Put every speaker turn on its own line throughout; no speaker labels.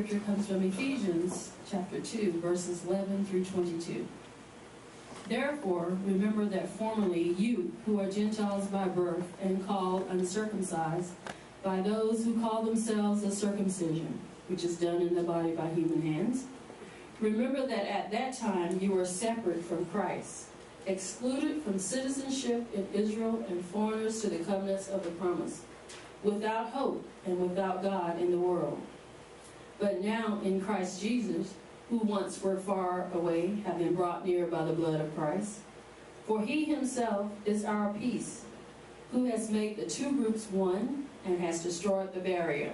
scripture comes from Ephesians chapter 2, verses 11 through 22. Therefore, remember that formerly you, who are Gentiles by birth and called uncircumcised, by those who call themselves a circumcision, which is done in the body by human hands, remember that at that time you were separate from Christ, excluded from citizenship in Israel and foreigners to the covenants of the promise, without hope and without God in the world. But now in Christ Jesus, who once were far away, have been brought near by the blood of Christ. For he himself is our peace, who has made the two groups one and has destroyed the barrier,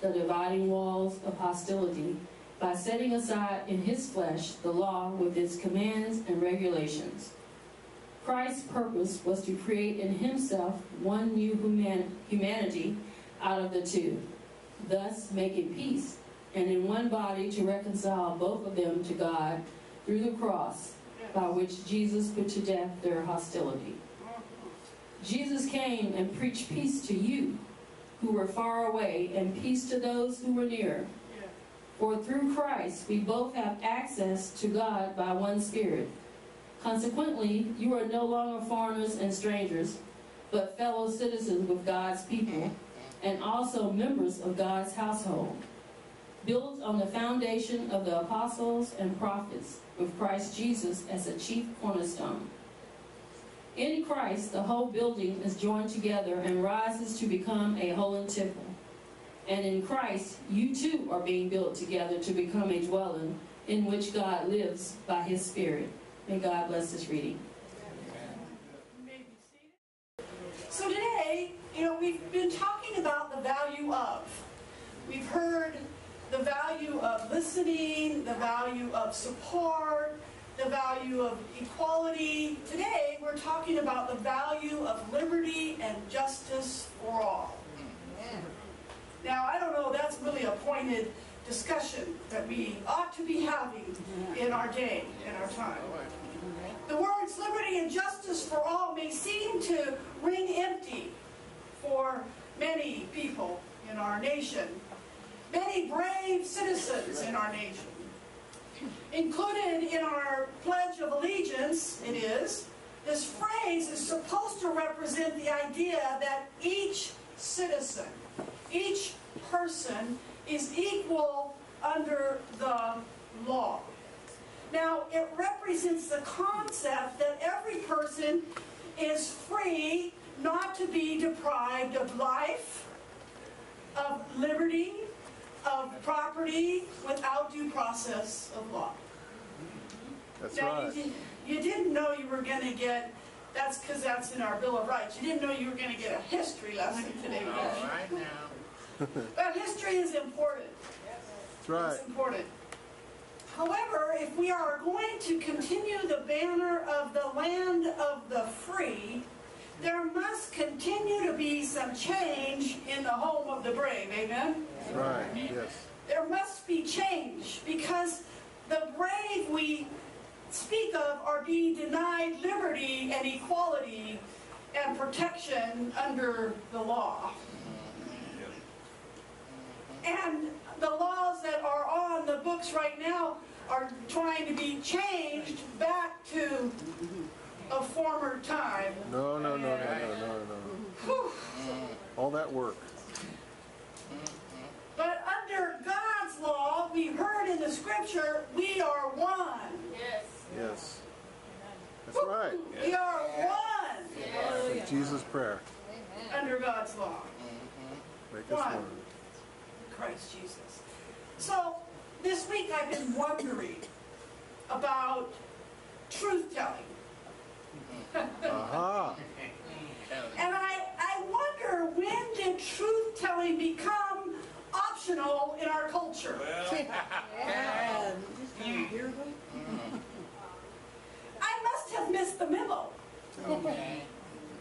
the dividing walls of hostility, by setting aside in his flesh the law with its commands and regulations. Christ's purpose was to create in himself one new human humanity out of the two, thus making peace, and in one body to reconcile both of them to God through the cross, by which Jesus put to death their hostility. Jesus came and preached peace to you who were far away and peace to those who were near. For through Christ we both have access to God by one Spirit. Consequently, you are no longer foreigners and strangers, but fellow citizens with God's people, and also members of God's household, built on the foundation of the apostles and prophets, with Christ Jesus as a chief cornerstone. In Christ, the whole building is joined together and rises to become a holy temple. And in Christ, you too are being built together to become a dwelling in which God lives by his Spirit. May God bless this reading.
So today, you know, we've been talking about the value of. We've heard the value of listening, the value of support, the value of equality. Today, we're talking about the value of liberty and justice for all. Now, I don't know, that's really a pointed discussion that we ought to be having in our day, in our time. The words liberty and justice for all may seem to ring empty for many people in our nation, many brave citizens in our nation. Included in our Pledge of Allegiance, it is, this phrase is supposed to represent the idea that each citizen, each person is equal under the law. Now, it represents the concept that every person is free not to be deprived of life, of liberty, of property without due process of law.
That's
now,
right.
you, did, you didn't know you were going to get, that's because that's in our Bill of Rights. You didn't know you were going to get a history lesson today.
All right now.
But history is important.
That's right.
It's important. However, if we are going to continue the banner of the land of the free, there must continue to be some change in the home of the brave. Amen?
Right. Yes.
There must be change because the brave we speak of are being denied liberty and equality and protection under the law. And the laws that are on the books right now are trying to be changed back to a former time.
No, no, no, no, no, no, no.
Whew.
All that work.
But under God's law, we heard in the scripture, we are one.
Yes. Yes. That's right.
We are one
Like Jesus' prayer.
under God's law. Mm-hmm.
Make us
One.
one.
Christ Jesus. So this week I've been wondering about truth telling. Uh-huh.
Aha.
And I, I wonder when did truth telling become optional in our culture? Hmm. I must have missed the memo.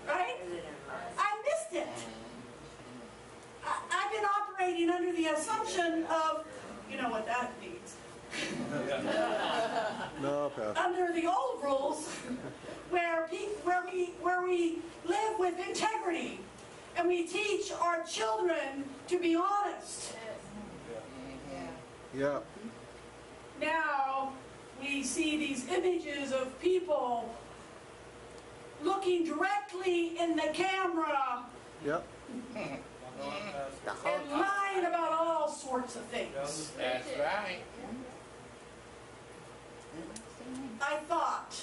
Right? I missed it. I, I've been operating under the assumption of, you know what that means.
No, Pastor.
under the old rules where pe- where we live with integrity and we teach our children to be honest
Yeah.
Now we see these images of people looking directly in the camera
Yep.
and lying about all sorts of things.
That's right.
I thought,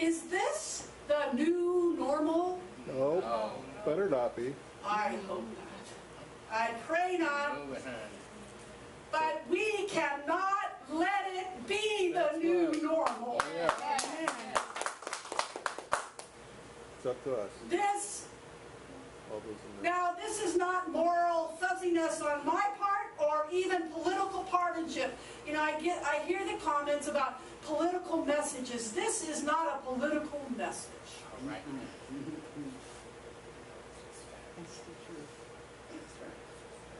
is this the new normal?
No,
Oh,
better not be.
I hope not. I pray not.
moving on.
But we cannot let it be the new normal.
Oh, yeah.
Amen.
It's up to us.
This,
All those in there.
now this is not moral fuzziness on my part or even political partisanship. You know, I get, I hear the comments about political messages. This is not a political message.
All right. That's the truth.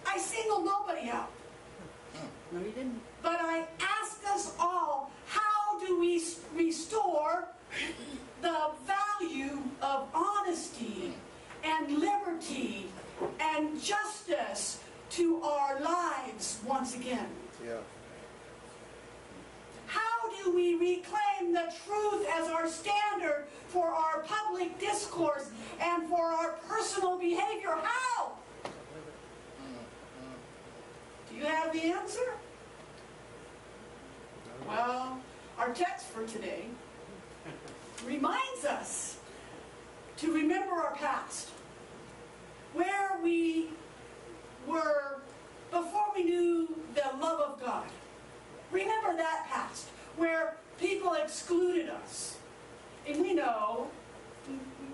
Right.
I single nobody out.
Oh, no, you didn't.
But I ask us all, how do we restore the value of honesty and liberty and justice to our lives once again?
Yeah.
How do we reclaim the truth as our standard for our public discourse and for our personal behavior? How? Do you have the answer? Well, our text for today reminds us to remember our past, where we were before we knew the love of God. Remember that past, where people excluded us. And we know,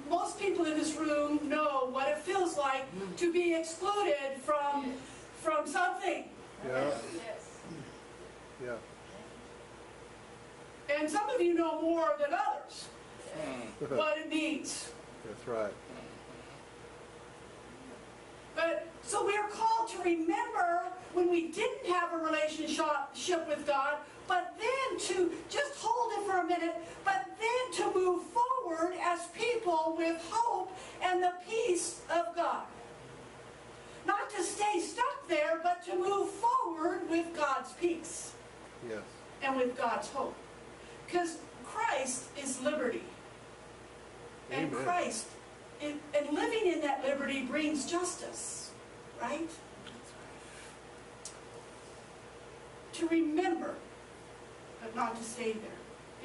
most people in this room know what it feels like to be excluded from, from something.
Yeah. Yes. Yeah.
And some of you know more than others hmm. what it means.
That's right.
But so we are called to remember when we didn't have a relationship with God, but then to just hold it for a minute, but then to move forward as people with hope and the peace of God. Not to stay stuck there, but to move forward with God's peace
Yes.
and with God's hope. Because Christ is liberty. And Christ, and, and living in that liberty brings justice, right? To remember, but not to stay there.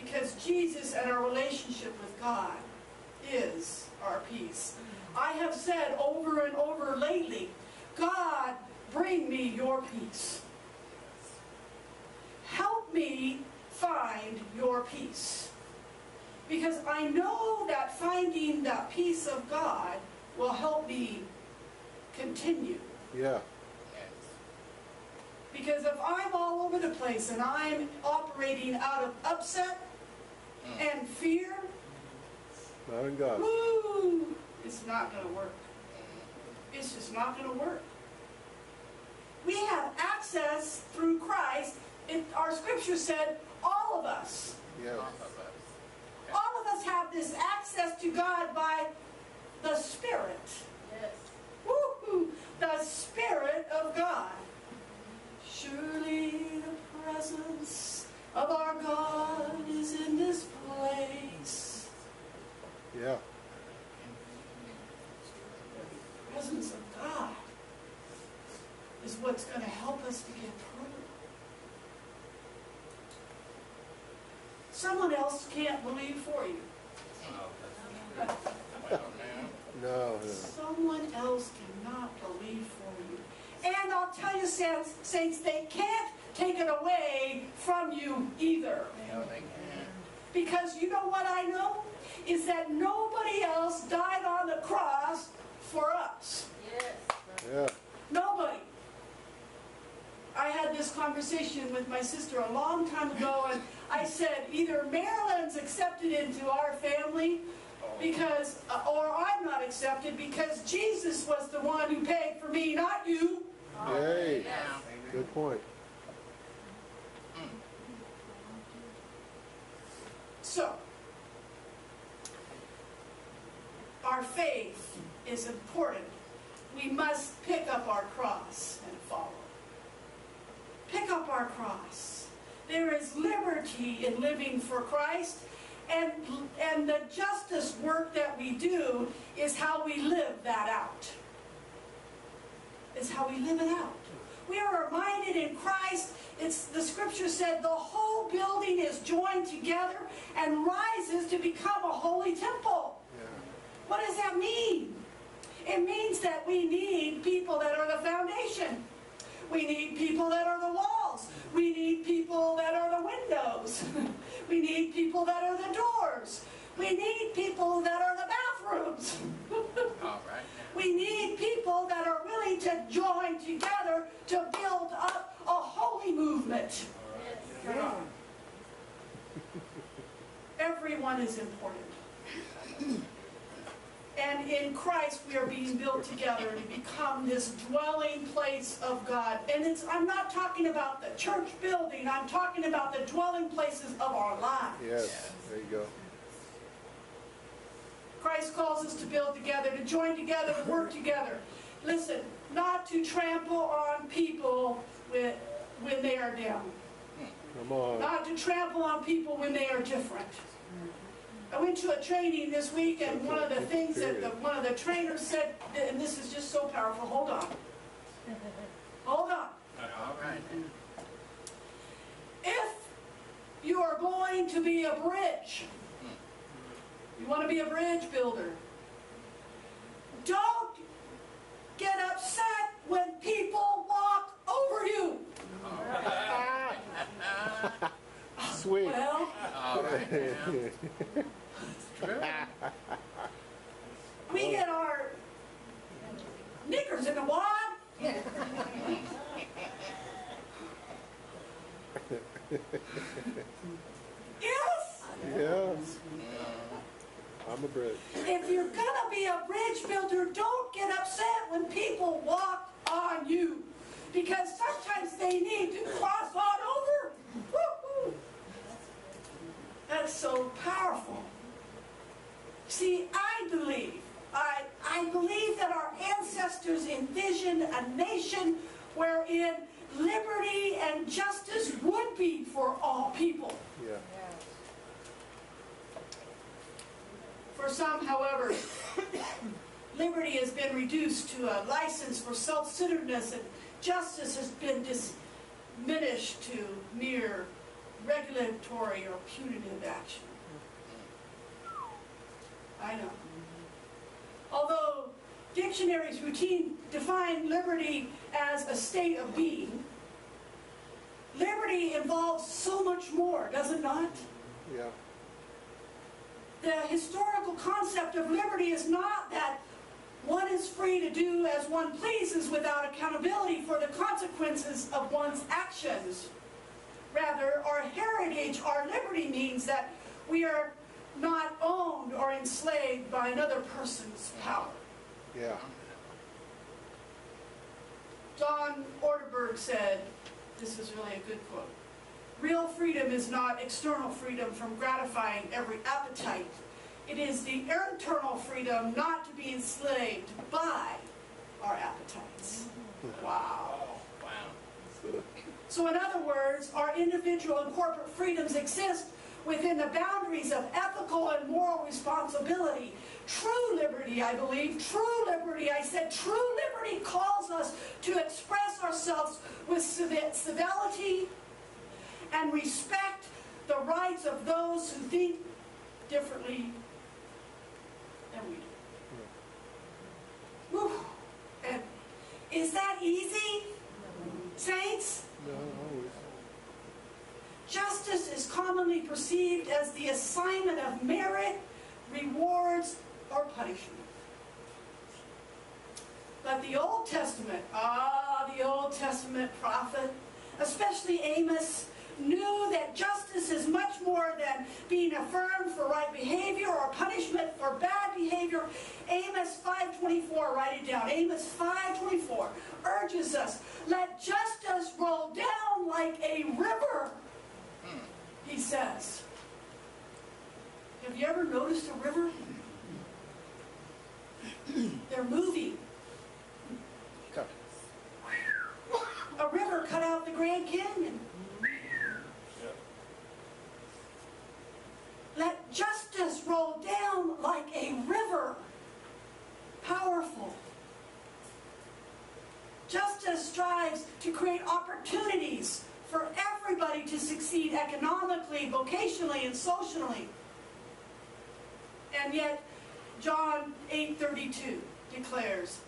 Because Jesus and our relationship with God is our peace. I have said over and over lately, God, bring me your peace. Help me find your peace. Because I know that finding that peace of God will help me continue.
Yeah.
Because if I'm all over the place and I'm operating out of upset and fear,
Not in God.
woo, it's not going to work. It's just not going to work. We have access through Christ. It, our scripture said, all of us,
Yeah.
All of us.
all of us have this access to God by the Spirit.
Yes.
Woo-hoo, the Spirit of God. Surely the presence of our God is in this place.
Yeah.
The presence of God is what's going to help us to get through. Someone else can't believe for you.
No. no.
Someone else cannot believe for you. And I'll tell you, saints, saints, they can't take it away from you either.
no, they can't.
Because you know what I know? Is that nobody else died on the cross for us.
Yes.
Yeah.
Nobody. I had this conversation with my sister a long time ago, and I said either Marilyn's accepted into our family because, uh, or I'm not accepted because Jesus was the one who paid for me, not you.
Hey. Good point.
So, our faith is important. We must pick up our cross and follow. pick up our cross. There is in living for Christ, and, and the justice work that we do is how we live that out. Is how we live it out. We are reminded in Christ, it's the scripture said the whole building is joined together and rises to become a holy temple.
Yeah.
What does that mean? It means that we need people that are the foundation. We need people that are the walls. We need people that are the windows. we need people that are the doors. We need people that are the bathrooms.
All right.
we need people that are willing to join together to build up a holy movement. Everyone is important. And in Christ, we are being built together to become this dwelling place of God. And it's, I'm not talking about the church building, I'm talking about the dwelling places of our lives.
Yes, there you go.
Christ calls us to build together, to join together, to work together. Listen, not to trample on people when, when they are down.
Come on.
Not to trample on people when they are different. I went to a training this week and one of the things that the, one of the trainers said, and this is just so powerful, hold on. Hold on.
All right.
If you are going to be a bridge, you want to be a bridge builder, don't get upset when people walk over you.
Sweet.
Well,
All right. True.
we get our knickers in a wad. Yes,
Yes. I'm a bridge.
if you're gonna be a bridge builder, don't get upset when people walk on you. Because sometimes they need to cross on over. Woo-hoo. That's so powerful. See, I believe, I, I believe that our ancestors envisioned a nation wherein liberty and justice would be for all people.
Yeah.
For some, however, liberty has been reduced to a license for self-centeredness and justice has been diminished to mere regulatory or punitive action. I know. Although dictionaries routine define liberty as a state of being, liberty involves so much more, does it not?
Yeah.
the historical concept of liberty is not that one is free to do as one pleases without accountability for the consequences of one's actions. Rather, our heritage, our liberty means that we are not owned or enslaved by another person's power.
Yeah.
John Ortberg said, this is really a good quote, real freedom is not external freedom from gratifying every appetite. It is the internal freedom not to be enslaved by our appetites. Wow.
Wow.
So in other words, our individual and corporate freedoms exist within the boundaries of ethical and moral responsibility. True liberty, I believe, true liberty, I said true liberty calls us to express ourselves with civility and respect the rights of those who think differently than we do. Whew. And is that easy, saints?
No.
Justice is commonly perceived as the assignment of merit, rewards, or punishment. But the Old Testament, ah, the Old Testament prophet, especially Amos, knew that justice is much more than being affirmed for right behavior or punishment for bad behavior. Amos 5.24, write it down. Amos 5.24 urges us, let justice roll down like a river he says, Have you ever noticed a river? They're moving. A river cut out the Grand Canyon. Let justice roll down like a river. Powerful. Justice strives to create opportunities succeed economically, vocationally, and socially. And yet, John 8:32 declares,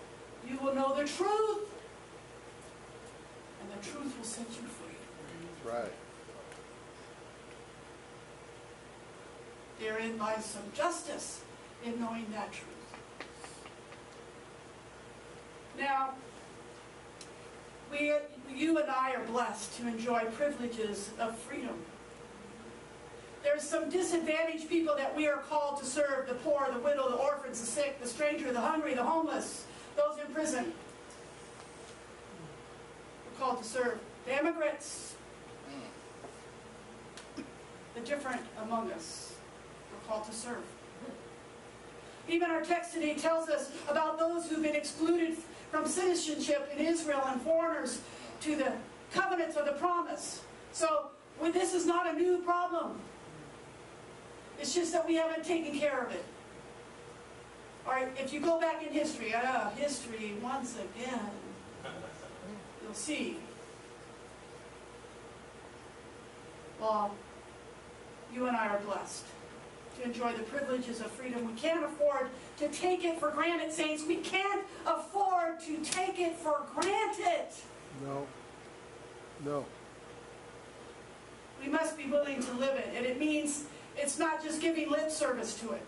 "You will know the truth, and the truth will set you free."
Right.
Therein lies some justice in knowing that truth. Now, we, you and I are blessed to enjoy privileges of freedom. There's some disadvantaged people that we are called to serve the poor, the widow, the orphans, the sick, the stranger, the hungry, the homeless, those in prison. We're called to serve the immigrants, the different among us. We're called to serve. Even our text today tells us about those who've been excluded from citizenship in Israel and foreigners to the covenants of the promise. So well, this is not a new problem. It's just that we haven't taken care of it. All right, if you go back in history, uh, history once again, you'll see. Well, you and I are blessed to enjoy the privileges of freedom. We can't afford to take it for granted, saints. We can't afford to take it for granted.
No. No.
We must be willing to live it. And it means it's not just giving lip service to it.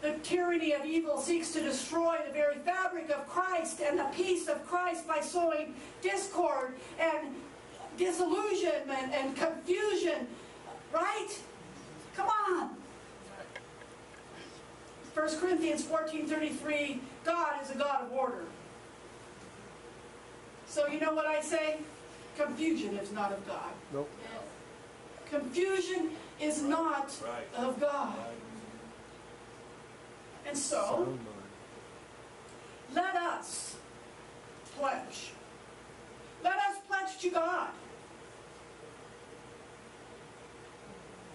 The tyranny of evil seeks to destroy the very fabric of Christ and the peace of Christ by sowing discord and disillusionment and confusion. Right? Come on. 1 Corinthians 14:33, God is a God of order. So you know what I say? Confusion is not of God.
Nope.
Confusion is not of God. And so, let us pledge. Let us pledge to God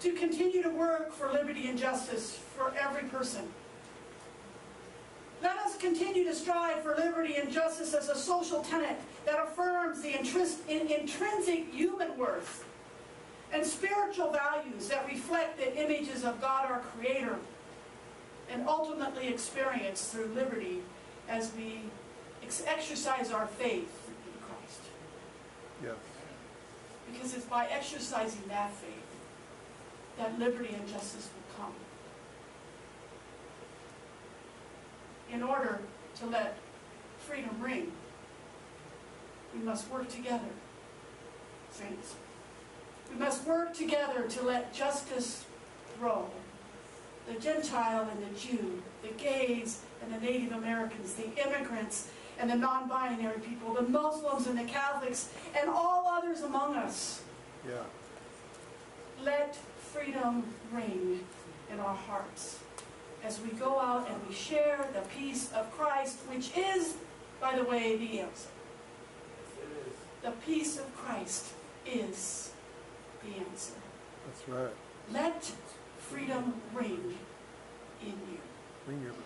to continue to work for liberty and justice for every person. Let us continue to strive for liberty and justice as a social tenet that affirms the intrinsic human worth and spiritual values that reflect the images of God our Creator and ultimately experience through liberty as we ex- exercise our faith in Christ.
Yes.
Because it's by exercising that faith that liberty and justice will come. In order to let freedom ring, we must work together, saints. We must work together to let justice grow. The Gentile and the Jew, the gays and the Native Americans, the immigrants and the non-binary people, the Muslims and the Catholics, and all others among us.
Yeah.
Let freedom ring in our hearts as we go out and we share the peace of Christ, which is, by the way, the answer. The peace of Christ is the answer.
That's right.
Let freedom ring in you.
Ring your bell.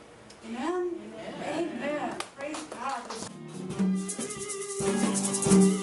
Amen? Amen. Amen. Amen. Praise God.